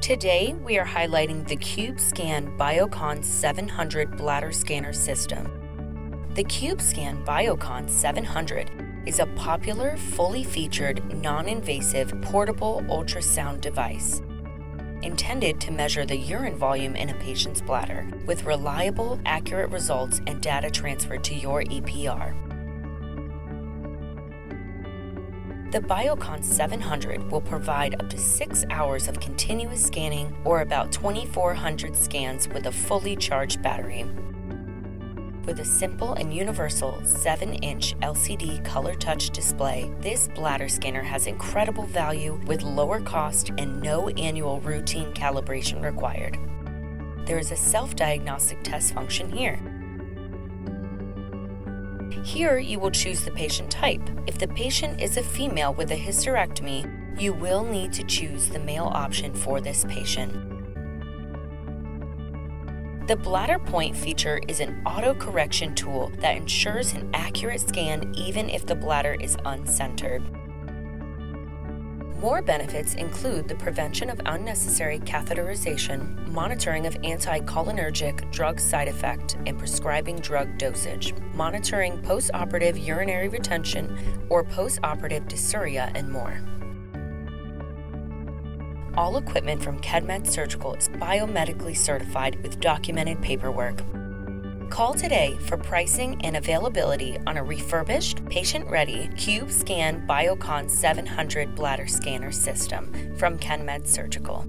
Today, we are highlighting the CubeScan Biocon 700 bladder scanner system. The CubeScan Biocon 700 is a popular, fully featured, non invasive, portable ultrasound device intended to measure the urine volume in a patient's bladder with reliable, accurate results and data transferred to your EPR. The Biocon 700 will provide up to six hours of continuous scanning or about 2,400 scans with a fully charged battery. With a simple and universal 7 inch LCD color touch display, this bladder scanner has incredible value with lower cost and no annual routine calibration required. There is a self diagnostic test function here. Here, you will choose the patient type. If the patient is a female with a hysterectomy, you will need to choose the male option for this patient. The bladder point feature is an auto correction tool that ensures an accurate scan even if the bladder is uncentered. More benefits include the prevention of unnecessary catheterization, monitoring of anticholinergic drug side effect and prescribing drug dosage, monitoring postoperative urinary retention or postoperative dysuria, and more. All equipment from KenMed Surgical is biomedically certified with documented paperwork. Call today for pricing and availability on a refurbished, patient ready CubeScan Biocon 700 bladder scanner system from KenMed Surgical.